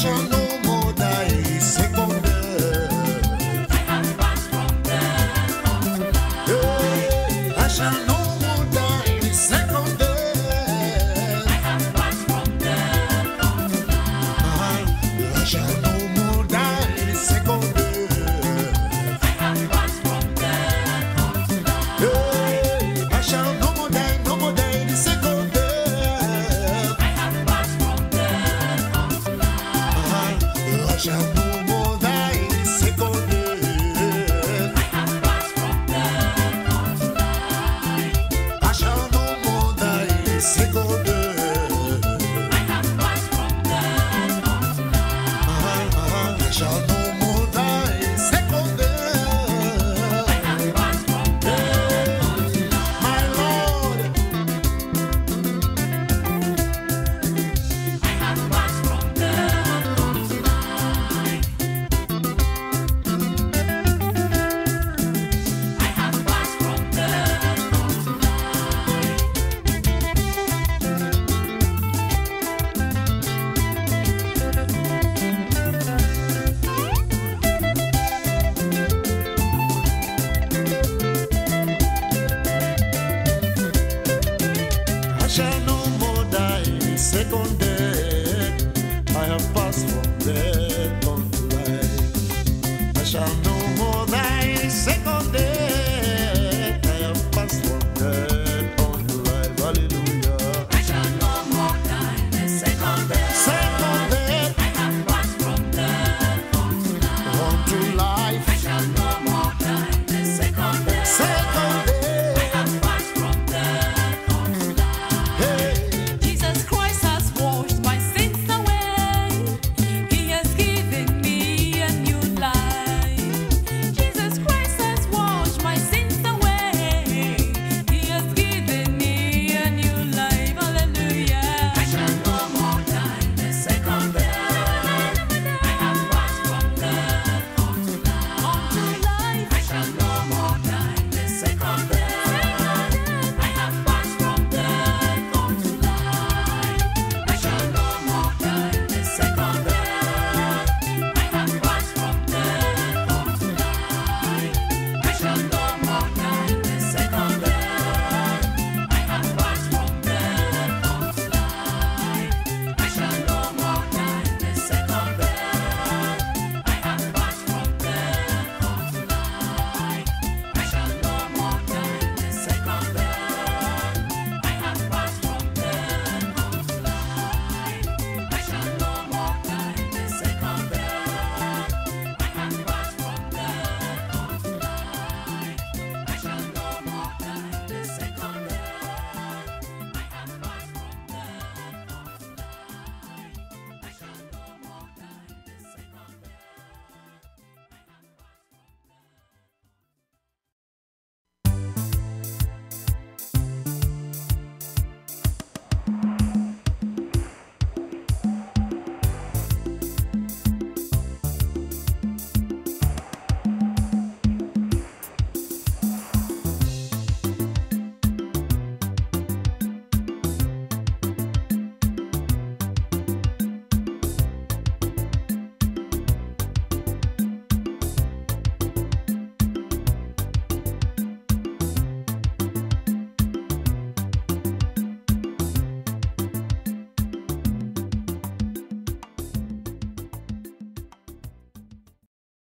Shall second death. I have passed from death unto life. I shall know.